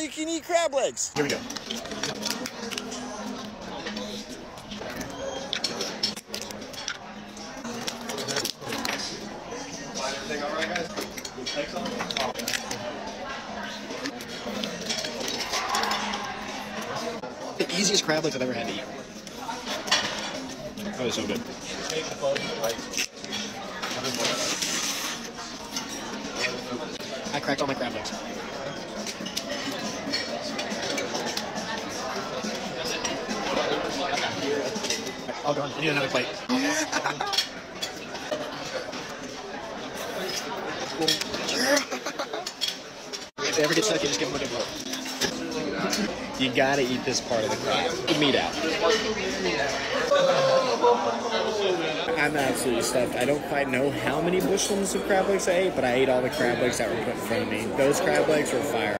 you can eat crab legs. Here we go. The easiest crab legs I've ever had to eat. Is so good. I cracked all my crab legs. Oh, darn. I need another plate. if they ever get stuck, you just give them a good blow. You gotta eat this part of the crab. The meat out. I'm absolutely stuffed. I don't quite know how many bushels of crab legs I ate, but I ate all the crab legs that were put in front of me. Those crab legs were fire.